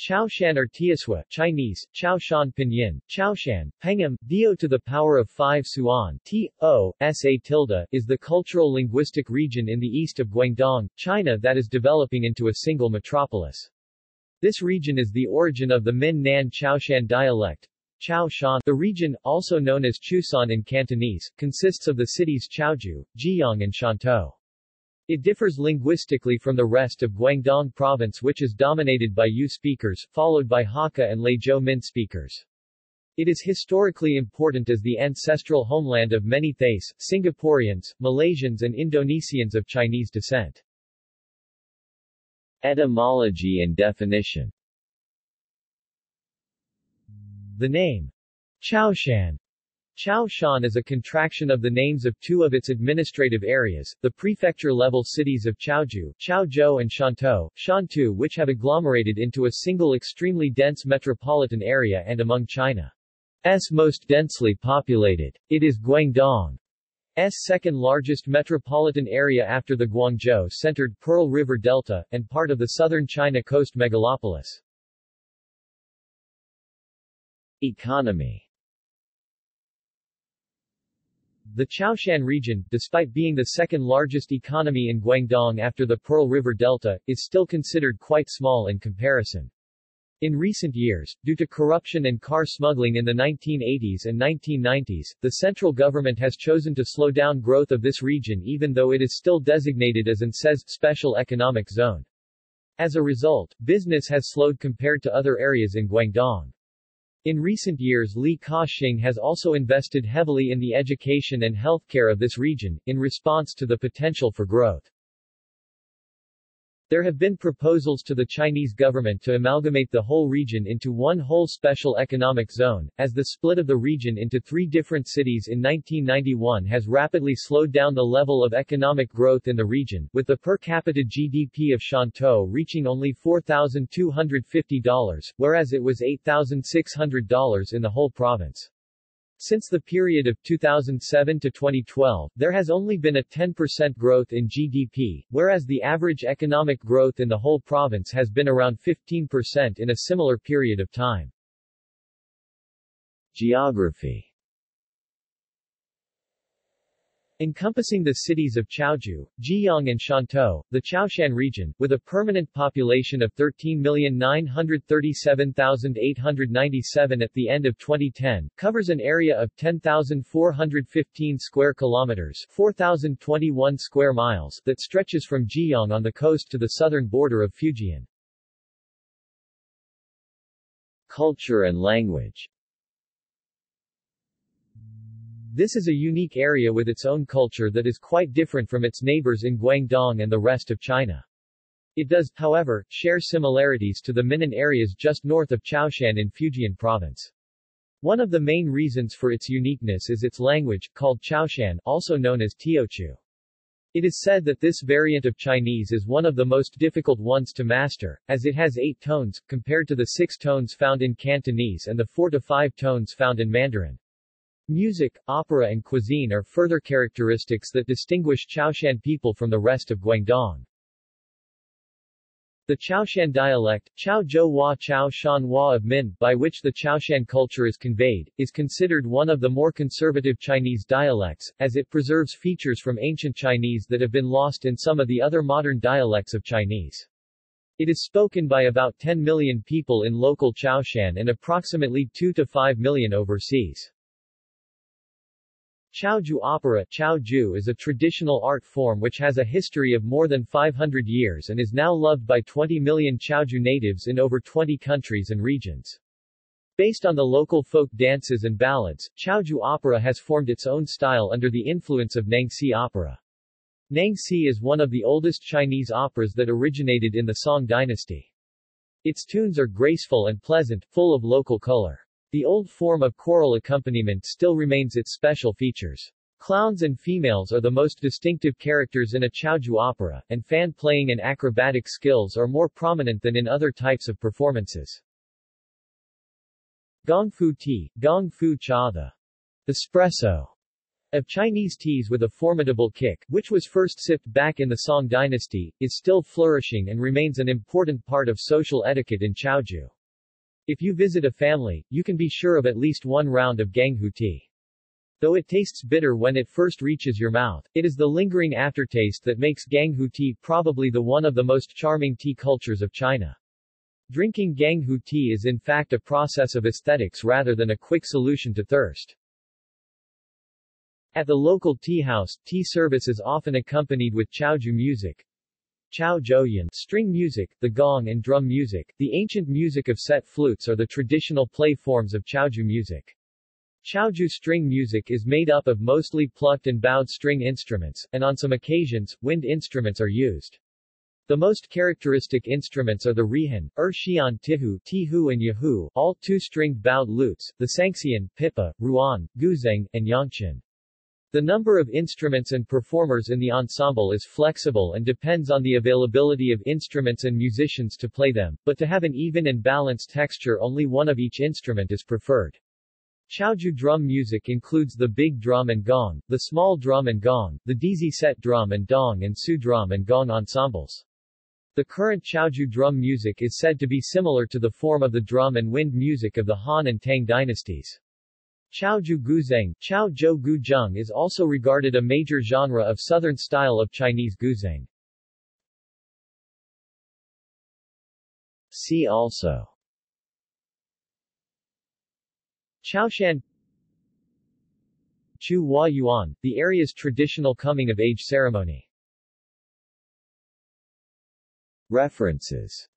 Chaoshan or Teoswa Chinese, Chaoshan Pinyin, Chaoshan, Peng'im, Dio to the power of 5 Suan T, O, S A tilde, is the cultural linguistic region in the east of Guangdong, China that is developing into a single metropolis. This region is the origin of the Min-Nan Chaoshan dialect. Chaoshan. The region, also known as Chiusaan in Cantonese, consists of the cities Chaozhou, Jieyang and Shantou. It differs linguistically from the rest of Guangdong province which is dominated by Yue speakers, followed by Hakka and Leizhou Min speakers. It is historically important as the ancestral homeland of many Thais, Singaporeans, Malaysians and Indonesians of Chinese descent. Etymology and definition The name Chaoshan Chaoshan is a contraction of the names of two of its administrative areas, the prefecture-level cities of Chaozhou, Chaozhou and Shantou, Shantou which have agglomerated into a single extremely dense metropolitan area and among China's most densely populated. It is Guangdong's second largest metropolitan area after the Guangzhou-centered Pearl River Delta, and part of the southern China coast megalopolis. Economy the Chaoshan region, despite being the second largest economy in Guangdong after the Pearl River Delta, is still considered quite small in comparison. In recent years, due to corruption and car smuggling in the 1980s and 1990s, the central government has chosen to slow down growth of this region even though it is still designated as an SEZ Special Economic Zone. As a result, business has slowed compared to other areas in Guangdong. In recent years Li Ka-shing has also invested heavily in the education and healthcare of this region, in response to the potential for growth. There have been proposals to the Chinese government to amalgamate the whole region into one whole special economic zone, as the split of the region into three different cities in 1991 has rapidly slowed down the level of economic growth in the region, with the per capita GDP of Shantou reaching only $4,250, whereas it was $8,600 in the whole province. Since the period of 2007 to 2012, there has only been a 10% growth in GDP, whereas the average economic growth in the whole province has been around 15% in a similar period of time. Geography Encompassing the cities of Chaozhou, Jieyang and Shantou, the Chaoshan region, with a permanent population of 13,937,897 at the end of 2010, covers an area of 10,415 square kilometers 4,021 square miles that stretches from Jieyang on the coast to the southern border of Fujian. Culture and language this is a unique area with its own culture that is quite different from its neighbors in Guangdong and the rest of China. It does, however, share similarities to the Minnan areas just north of Chaoshan in Fujian province. One of the main reasons for its uniqueness is its language, called Chaoshan, also known as Teochew. It is said that this variant of Chinese is one of the most difficult ones to master, as it has eight tones, compared to the six tones found in Cantonese and the four to five tones found in Mandarin. Music, opera and cuisine are further characteristics that distinguish Chaoshan people from the rest of Guangdong. The Chaoshan dialect, Chao Zhou Chao Shan of Min, by which the Chaoshan culture is conveyed, is considered one of the more conservative Chinese dialects, as it preserves features from ancient Chinese that have been lost in some of the other modern dialects of Chinese. It is spoken by about 10 million people in local Chaoshan and approximately 2 to 5 million overseas. Chaozhou opera Chaozhou is a traditional art form which has a history of more than 500 years and is now loved by 20 million Chaoju natives in over 20 countries and regions. Based on the local folk dances and ballads, Chaoju opera has formed its own style under the influence of Nanxi opera. Nanxi is one of the oldest Chinese operas that originated in the Song dynasty. Its tunes are graceful and pleasant, full of local color. The old form of choral accompaniment still remains its special features. Clowns and females are the most distinctive characters in a Chaozhou opera, and fan playing and acrobatic skills are more prominent than in other types of performances. Gong Fu Tea, Gong Fu Cha the espresso Of Chinese teas with a formidable kick, which was first sipped back in the Song dynasty, is still flourishing and remains an important part of social etiquette in Chaozhou. If you visit a family, you can be sure of at least one round of Gongfu tea. Though it tastes bitter when it first reaches your mouth, it is the lingering aftertaste that makes Gongfu tea probably the one of the most charming tea cultures of China. Drinking Gongfu tea is in fact a process of aesthetics rather than a quick solution to thirst. At the local tea house, tea service is often accompanied with Chaozhou music, Chao Zhouyan, string music, the gong and drum music, the ancient music of set flutes are the traditional play forms of Chaozhou music. Chaozhou string music is made up of mostly plucked and bowed string instruments, and on some occasions, wind instruments are used. The most characteristic instruments are the rihan, er tihu, tihu and yahu, all two-stringed bowed lutes, the sanxian, pipa, ruan, guzheng, and yangqin. The number of instruments and performers in the ensemble is flexible and depends on the availability of instruments and musicians to play them, but to have an even and balanced texture only one of each instrument is preferred. Chaozhou drum music includes the big drum and gong, the small drum and gong, the dizi set drum and dong and su drum and gong ensembles. The current Chaozhou drum music is said to be similar to the form of the drum and wind music of the Han and Tang dynasties. Chaozhou guzheng, Chao Zhou Guzheng is also regarded a major genre of southern style of Chinese guzheng. See also Chaoshan Chu Hua Yuan, the area's traditional coming-of-age ceremony. References